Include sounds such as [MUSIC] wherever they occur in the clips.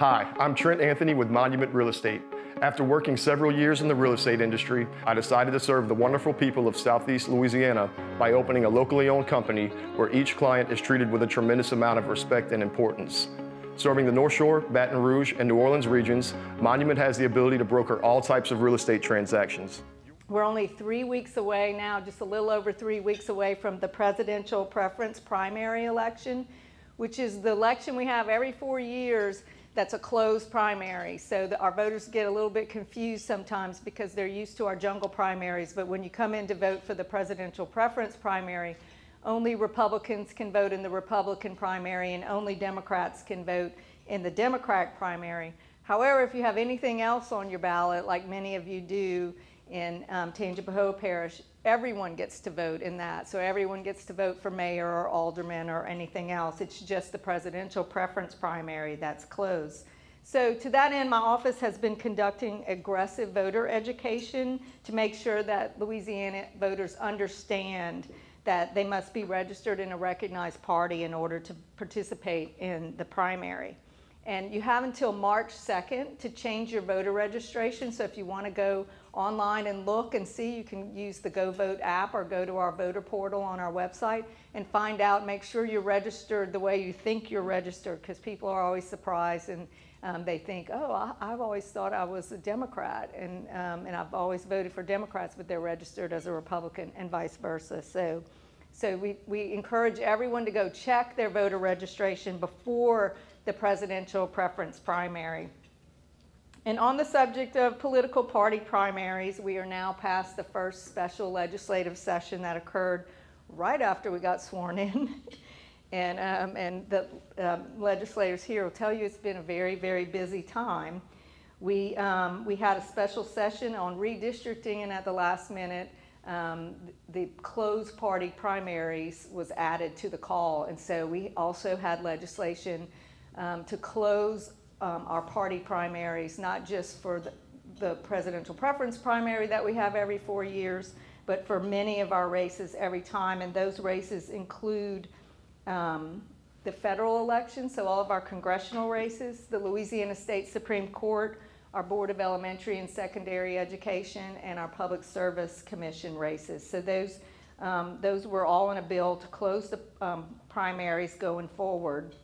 Hi, I'm Trent Anthony with Monument Real Estate. After working several years in the real estate industry, I decided to serve the wonderful people of Southeast Louisiana by opening a locally owned company where each client is treated with a tremendous amount of respect and importance. Serving the North Shore, Baton Rouge, and New Orleans regions, Monument has the ability to broker all types of real estate transactions. We're only three weeks away now, just a little over three weeks away from the presidential preference primary election, which is the election we have every four years that's a closed primary. So our voters get a little bit confused sometimes because they're used to our jungle primaries. But when you come in to vote for the presidential preference primary, only Republicans can vote in the Republican primary and only Democrats can vote in the Democratic primary. However, if you have anything else on your ballot, like many of you do in um, Tangipahoa Parish, everyone gets to vote in that. So everyone gets to vote for mayor or alderman or anything else. It's just the presidential preference primary that's closed. So to that end, my office has been conducting aggressive voter education to make sure that Louisiana voters understand that they must be registered in a recognized party in order to participate in the primary. And you have until March 2nd to change your voter registration. So if you want to go online and look and see, you can use the GeauxVote app or go to our voter portal on our website and find out, make sure you're registered the way you think you're registered because people are always surprised and um, they think, oh, I, have always thought I was a Democrat and, um, and I've always voted for Democrats, but they're registered as a Republican and vice versa. So, so we, we encourage everyone to go check their voter registration before the presidential preference primary. And on the subject of political party primaries, we are now past the first special legislative session that occurred right after we got sworn in. [LAUGHS] and, um, and the um, legislators here will tell you it's been a very, very busy time. We, um, we had a special session on redistricting, and at the last minute, um, the closed party primaries was added to the call. And so we also had legislation um, to close um, our party primaries, not just for the, the presidential preference primary that we have every four years, but for many of our races every time. And those races include um, the federal elections, so all of our congressional races, the Louisiana State Supreme Court, our Board of Elementary and Secondary Education, and our Public Service Commission races. So those, um, those were all in a bill to close the um, primaries going forward.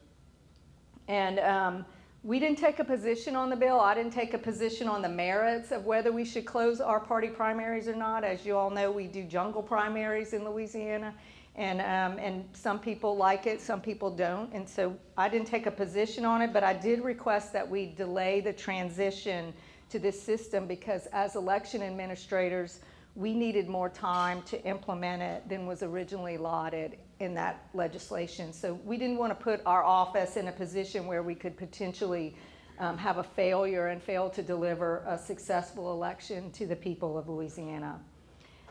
And um, we didn't take a position on the bill. I didn't take a position on the merits of whether we should close our party primaries or not. As you all know, we do jungle primaries in Louisiana, and, um, and some people like it, some people don't. And so I didn't take a position on it, but I did request that we delay the transition to this system because as election administrators, we needed more time to implement it than was originally allotted in that legislation. So we didn't want to put our office in a position where we could potentially um, have a failure and fail to deliver a successful election to the people of Louisiana.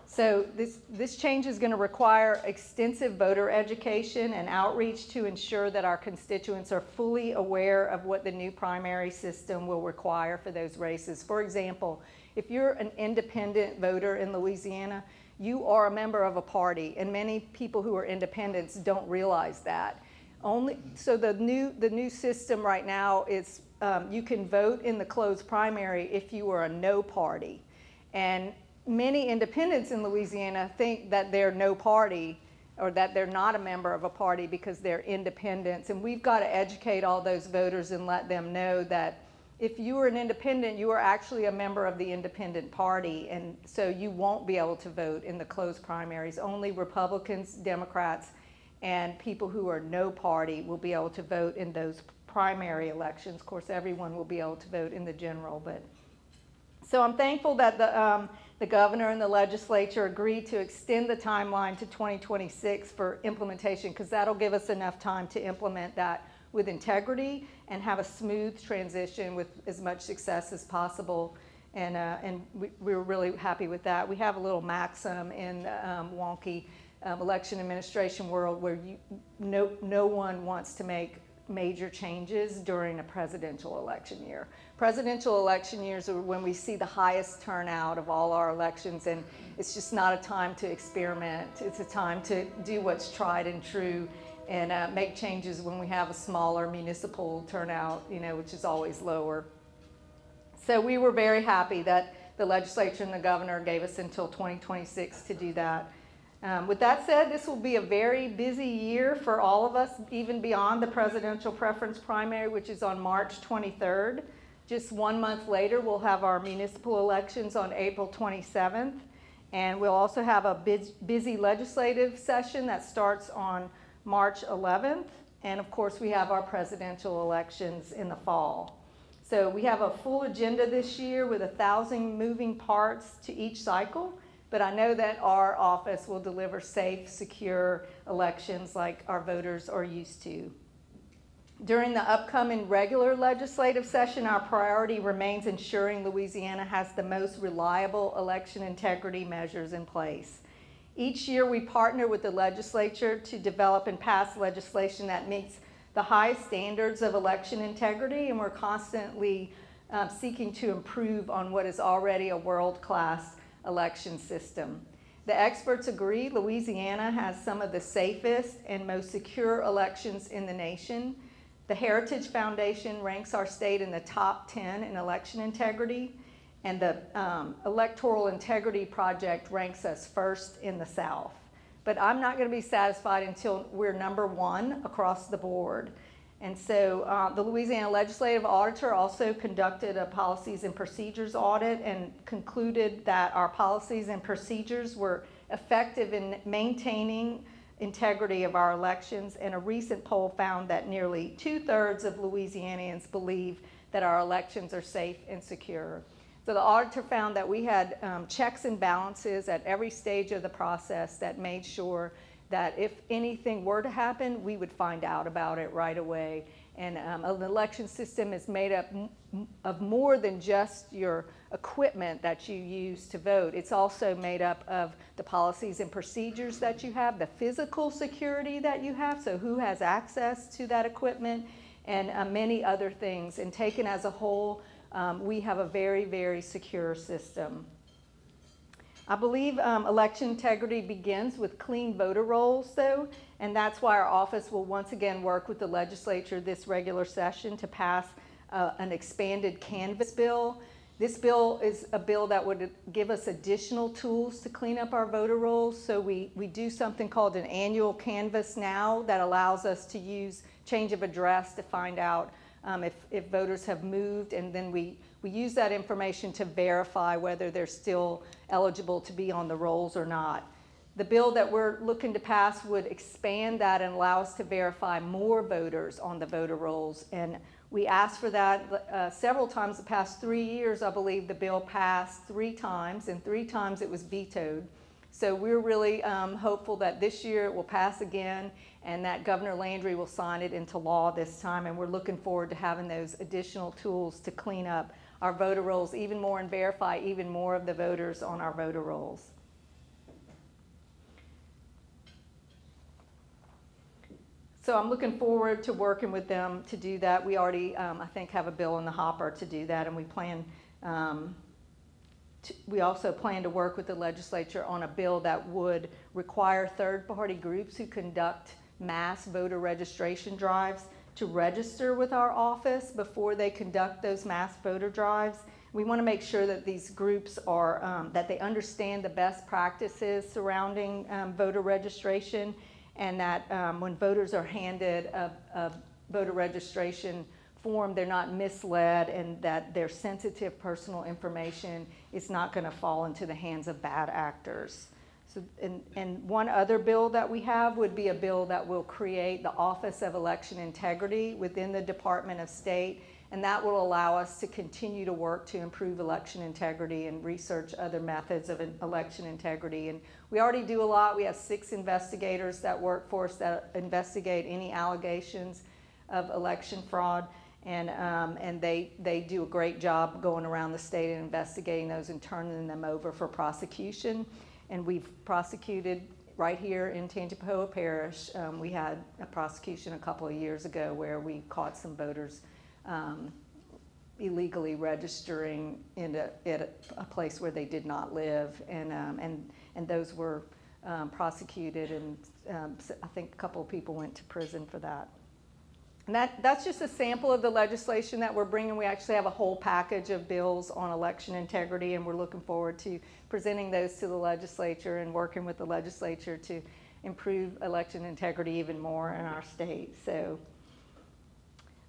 So this, this change is going to require extensive voter education and outreach to ensure that our constituents are fully aware of what the new primary system will require for those races. For example, if you're an independent voter in Louisiana, you are a member of a party, and many people who are independents don't realize that. Only so the new the new system right now is um, you can vote in the closed primary if you are a no party, and many independents in Louisiana think that they're no party or that they're not a member of a party because they're independents, and we've got to educate all those voters and let them know that if you are an independent, you are actually a member of the independent party, and so you won't be able to vote in the closed primaries. Only Republicans, Democrats, and people who are no party will be able to vote in those primary elections. Of course, everyone will be able to vote in the general, but so I'm thankful that the um, the governor and the legislature agreed to extend the timeline to 2026 for implementation because that'll give us enough time to implement that with integrity and have a smooth transition with as much success as possible. And, uh, and we, we, were really happy with that. We have a little maxim in um, wonky um, election administration world where you, no, no one wants to make major changes during a presidential election year. Presidential election years are when we see the highest turnout of all our elections, and it's just not a time to experiment. It's a time to do what's tried and true and uh, make changes when we have a smaller municipal turnout, you know, which is always lower. So we were very happy that the legislature and the governor gave us until 2026 to do that. Um, with that said, this will be a very busy year for all of us, even beyond the presidential preference primary, which is on March 23rd. Just one month later, we'll have our municipal elections on April 27th. And we'll also have a busy legislative session that starts on March 11th. And of course, we have our presidential elections in the fall. So we have a full agenda this year with a thousand moving parts to each cycle. But I know that our office will deliver safe, secure elections like our voters are used to. During the upcoming regular legislative session, our priority remains ensuring Louisiana has the most reliable election integrity measures in place. Each year, we partner with the legislature to develop and pass legislation that meets the highest standards of election integrity, and we're constantly um, seeking to improve on what is already a world class election system. The experts agree Louisiana has some of the safest and most secure elections in the nation. The Heritage Foundation ranks our state in the top 10 in election integrity, and the um, Electoral Integrity Project ranks us first in the South. But I'm not going to be satisfied until we're number one across the board. And so uh, the Louisiana Legislative Auditor also conducted a policies and procedures audit and concluded that our policies and procedures were effective in maintaining integrity of our elections, and a recent poll found that nearly two thirds of Louisianians believe that our elections are safe and secure. So the auditor found that we had um, checks and balances at every stage of the process that made sure that if anything were to happen, we would find out about it right away. And um, an election system is made up of more than just your equipment that you use to vote. It's also made up of the policies and procedures that you have, the physical security that you have, so who has access to that equipment, and uh, many other things. And taken as a whole, um, we have a very, very secure system. I believe um, election integrity begins with clean voter rolls, though, and that's why our office will once again work with the legislature this regular session to pass uh, an expanded canvass bill this bill is a bill that would give us additional tools to clean up our voter rolls. So we, we do something called an annual canvass now that allows us to use change of address to find out um, if, if voters have moved, and then we, we use that information to verify whether they're still eligible to be on the rolls or not. The bill that we're looking to pass would expand that and allow us to verify more voters on the voter rolls. And we asked for that uh, several times the past three years. I believe the bill passed three times, and three times it was vetoed. So we're really um, hopeful that this year it will pass again and that Governor Landry will sign it into law this time. And we're looking forward to having those additional tools to clean up our voter rolls even more and verify even more of the voters on our voter rolls. So I'm looking forward to working with them to do that. We already, um, I think, have a bill in the hopper to do that, and we plan. Um, to, we also plan to work with the legislature on a bill that would require third-party groups who conduct mass voter registration drives to register with our office before they conduct those mass voter drives. We want to make sure that these groups are um, that they understand the best practices surrounding um, voter registration and that um, when voters are handed a, a, voter registration form, they're not misled and that their sensitive personal information is not going to fall into the hands of bad actors. So, and, and one other bill that we have would be a bill that will create the Office of Election Integrity within the Department of State and that will allow us to continue to work to improve election integrity and research other methods of election integrity. And we already do a lot. We have six investigators that work for us that investigate any allegations of election fraud. And, um, and they, they do a great job going around the state and investigating those and turning them over for prosecution. And we've prosecuted right here in Tangipahoa Parish. Um, we had a prosecution a couple of years ago where we caught some voters um, illegally registering in a, at a, place where they did not live, and um, and and those were um, prosecuted and um, I think a couple of people went to prison for that. And that, that's just a sample of the legislation that we're bringing. We actually have a whole package of bills on election integrity, and we're looking forward to presenting those to the legislature and working with the legislature to improve election integrity even more in our state. So,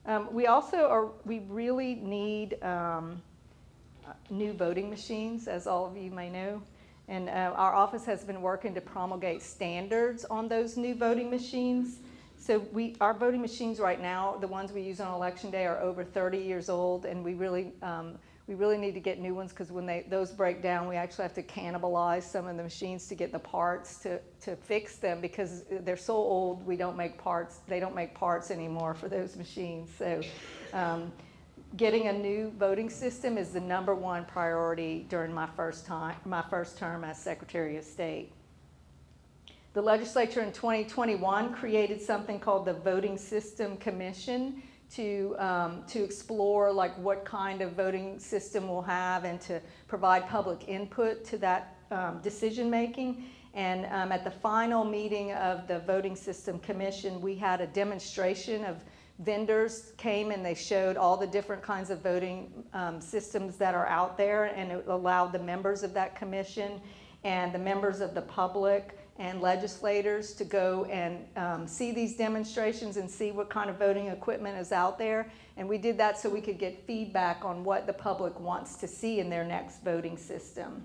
um, we also are, we really need um, new voting machines, as all of you may know. And uh, our office has been working to promulgate standards on those new voting machines. So we, our voting machines right now, the ones we use on election day, are over 30 years old, and we really, um, we really need to get new ones because when they, those break down, we actually have to cannibalize some of the machines to get the parts to, to fix them because they're so old. We don't make parts. They don't make parts anymore for those machines. So. Um, getting a new voting system is the number one priority during my first time, my first term as Secretary of State. The legislature in 2021 created something called the Voting System Commission to, um, to explore like what kind of voting system we'll have and to provide public input to that um, decision making. And um, at the final meeting of the Voting System Commission, we had a demonstration of vendors came and they showed all the different kinds of voting um, systems that are out there and it allowed the members of that commission and the members of the public and legislators to go and um, see these demonstrations and see what kind of voting equipment is out there. And we did that so we could get feedback on what the public wants to see in their next voting system.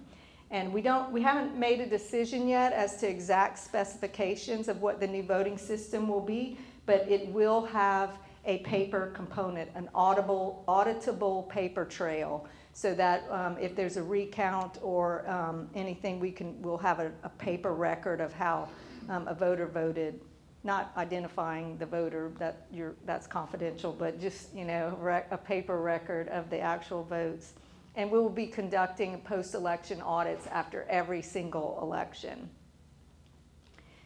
And we don't, we haven't made a decision yet as to exact specifications of what the new voting system will be, but it will have a paper component, an audible, auditable paper trail so that um, if there's a recount or um, anything, we can, we'll have a, a paper record of how um, a voter voted, not identifying the voter, that you're, that's confidential, but just, you know, a paper record of the actual votes. And we will be conducting post-election audits after every single election.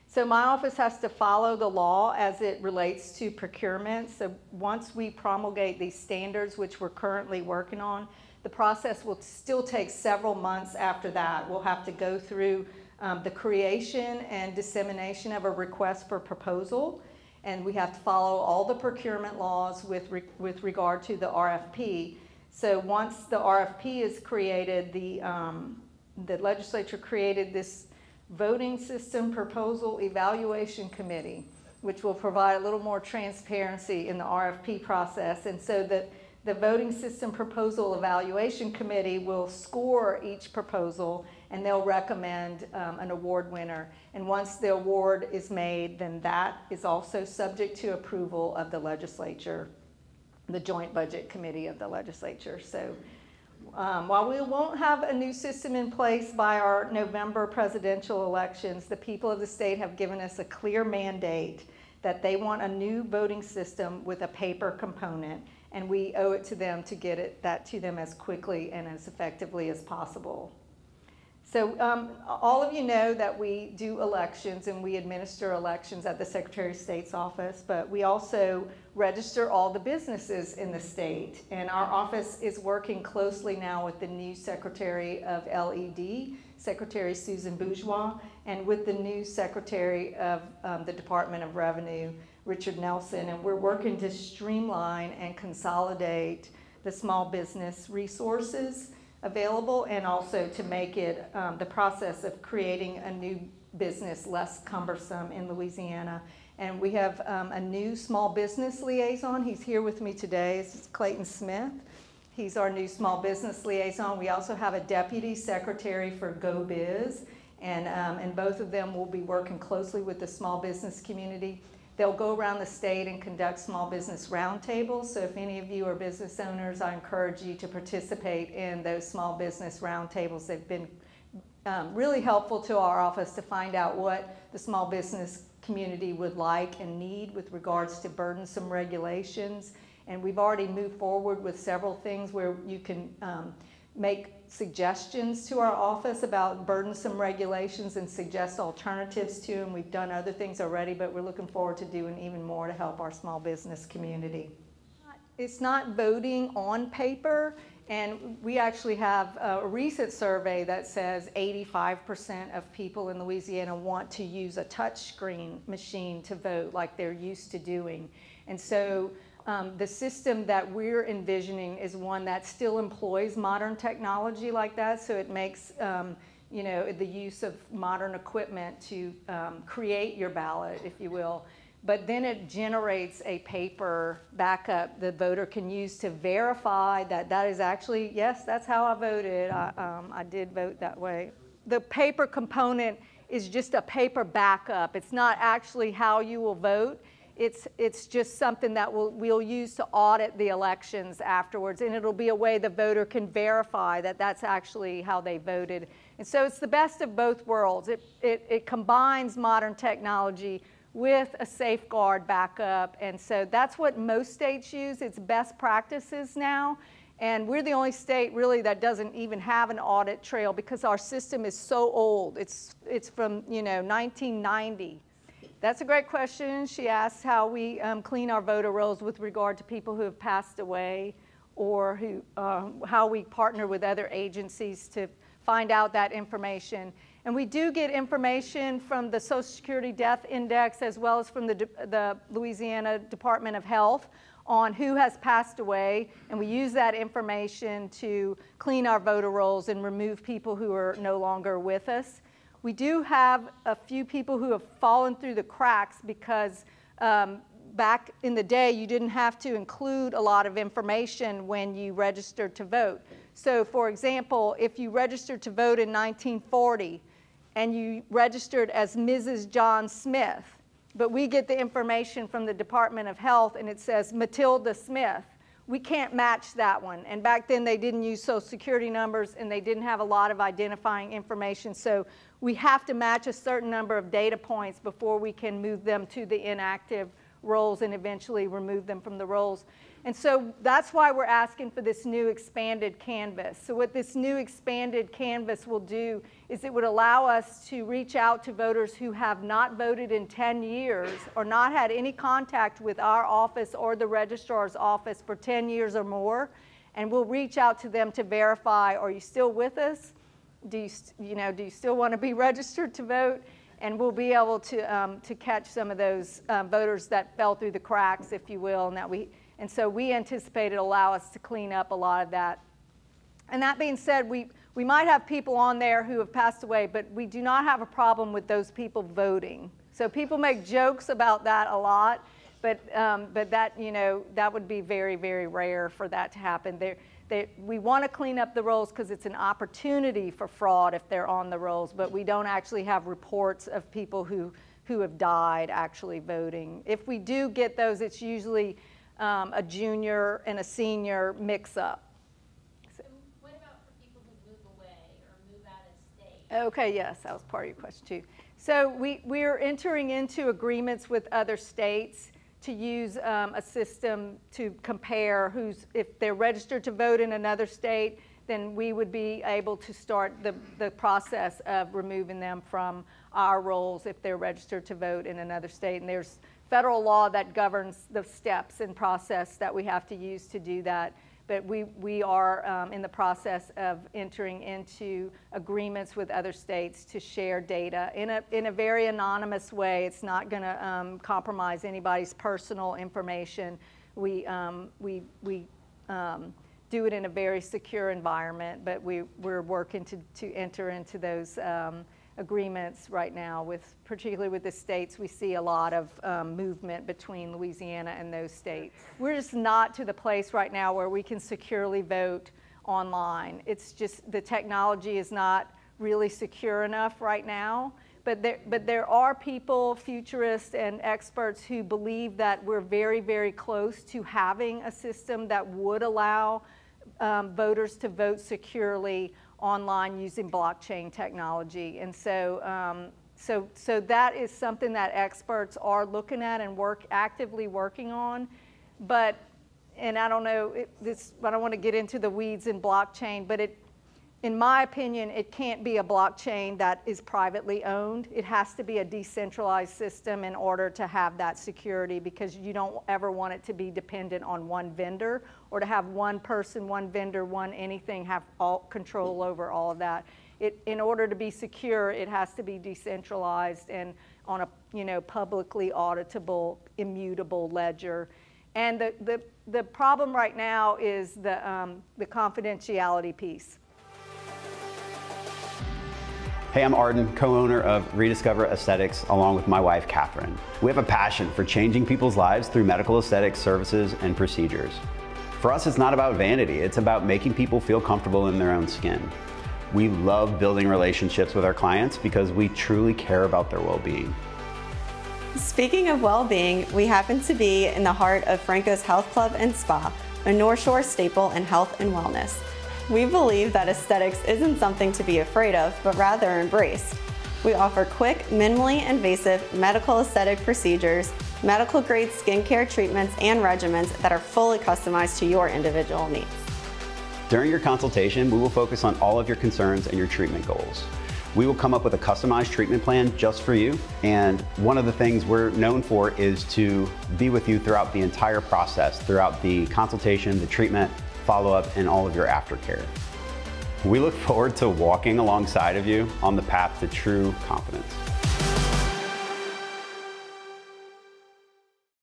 So my office has to follow the law as it relates to procurement. So once we promulgate these standards, which we're currently working on, the process will still take several months after that. We'll have to go through um, the creation and dissemination of a request for proposal, and we have to follow all the procurement laws with, re with regard to the RFP. So once the RFP is created, the, um, the legislature created this voting system proposal evaluation committee, which will provide a little more transparency in the RFP process. And so that the voting system proposal evaluation committee will score each proposal and they'll recommend um, an award winner. And once the award is made, then that is also subject to approval of the legislature, the joint budget committee of the legislature. So um, while we won't have a new system in place by our November presidential elections, the people of the state have given us a clear mandate that they want a new voting system with a paper component, and we owe it to them to get it, that to them as quickly and as effectively as possible. So um, all of you know that we do elections and we administer elections at the Secretary of State's office, but we also register all the businesses in the state. And our office is working closely now with the new Secretary of LED, Secretary Susan Bourgeois, and with the new Secretary of um, the Department of Revenue, Richard Nelson. And we're working to streamline and consolidate the small business resources available and also to make it um, the process of creating a new business less cumbersome in Louisiana. And we have um, a new small business liaison. He's here with me today. Clayton Smith. He's our new small business liaison. We also have a deputy secretary for geauxBIZ, and, um, and both of them will be working closely with the small business community. They'll go around the state and conduct small business roundtables. So if any of you are business owners, I encourage you to participate in those small business roundtables. They've been um, really helpful to our office to find out what the small business community would like and need with regards to burdensome regulations. And we've already moved forward with several things where you can um, make suggestions to our office about burdensome regulations and suggest alternatives to them. We've done other things already, but we're looking forward to doing even more to help our small business community. It's not voting on paper, And we actually have a recent survey that says 85% of people in Louisiana want to use a touchscreen machine to vote like they're used to doing. And so um, the system that we're envisioning is one that still employs modern technology like that, so it makes um, you know, the use of modern equipment to um, create your ballot, if you will. But then it generates a paper backup the voter can use to verify that that is actually, yes, that's how I voted. I, um, I did vote that way. The paper component is just a paper backup. It's not actually how you will vote. It's, it's just something that we'll, we'll use to audit the elections afterwards, and it'll be a way the voter can verify that that's actually how they voted. And so it's the best of both worlds. It, it, it combines modern technology with a safeguard backup, and so that's what most states use. It's best practices now. And we're the only state really that doesn't even have an audit trail because our system is so old. It's, it's from, you know, 1990. That's a great question. She asks how we um, clean our voter rolls with regard to people who have passed away or who, uh, how we partner with other agencies to find out that information. And we do get information from the Social Security Death Index as well as from the, the Louisiana Department of Health on who has passed away, and we use that information to clean our voter rolls and remove people who are no longer with us. We do have a few people who have fallen through the cracks because um, back in the day, you didn't have to include a lot of information when you registered to vote. So, for example, if you registered to vote in 1940 and you registered as Mrs. John Smith, but we get the information from the Department of Health and it says Matilda Smith, we can't match that one. And back then they didn't use social security numbers and they didn't have a lot of identifying information. So we have to match a certain number of data points before we can move them to the inactive rolls and eventually remove them from the rolls. And so that's why we're asking for this new expanded canvass. So what this new expanded canvass will do is it would allow us to reach out to voters who have not voted in 10 years or not had any contact with our office or the registrar's office for 10 years or more. And we'll reach out to them to verify, are you still with us? Do you, you know, do you still want to be [LAUGHS] registered to vote? And we'll be able to, um, to catch some of those um, voters that fell through the cracks, if you will, and that we and so we anticipate it allow us to clean up a lot of that. And that being said, we, we might have people on there who have passed away, but we do not have a problem with those people voting. So people make jokes about that a lot, but, um, but that, you know, that would be very, very rare for that to happen. There, they, we want to clean up the rolls because it's an opportunity for fraud if they're on the rolls, but we don't actually have reports of people who, who have died actually voting. If we do get those, it's usually um, a junior and a senior mix up. what about for people who move away or move out of state? Okay, yes, that was part of your question too. So we, we're entering into agreements with other states to use um, a system to compare who's, if they're registered to vote in another state, then we would be able to start the, the process of removing them from our rolls if they're registered to vote in another state. And there's federal law that governs the steps and process that we have to use to do that. But we, we are um, in the process of entering into agreements with other states to share data in a, in a very anonymous way. It's not going to um, compromise anybody's personal information. We, um, we, we um, do it in a very secure environment, but we, we're working to, to enter into those um, agreements right now with, particularly with the states, we see a lot of um, movement between Louisiana and those states. We're just not to the place right now where we can securely vote online. It's just the technology is not really secure enough right now. But there, but there are people, futurists and experts who believe that we're very, very close to having a system that would allow um, voters to vote securely online using blockchain technology. And so, um, so, so that is something that experts are looking at and work actively working on. But, and I don't know, it, this, I don't want to get into the weeds in blockchain, but it, in my opinion, it can't be a blockchain that is privately owned. It has to be a decentralized system in order to have that security because you don't ever want it to be dependent on one vendor or to have one person, one vendor, one anything have all control over all of that. It, in order to be secure, it has to be decentralized and on a you know publicly auditable, immutable ledger. And the, the, the problem right now is the, um, the confidentiality piece. Hey, I'm Arden, co-owner of Rediscover Aesthetics along with my wife, Catherine. We have a passion for changing people's lives through medical aesthetics services and procedures. For us, it's not about vanity, it's about making people feel comfortable in their own skin. We love building relationships with our clients because we truly care about their well-being. Speaking of well-being, we happen to be in the heart of Franco's Health Club and Spa, a North Shore staple in health and wellness. We believe that aesthetics isn't something to be afraid of, but rather embraced. We offer quick, minimally invasive medical aesthetic procedures, medical grade skincare treatments, and regimens that are fully customized to your individual needs. During your consultation, we will focus on all of your concerns and your treatment goals. We will come up with a customized treatment plan just for you. And one of the things we're known for is to be with you throughout the entire process, throughout the consultation, the treatment, follow-up, and all of your aftercare. We look forward to walking alongside of you on the path to true confidence.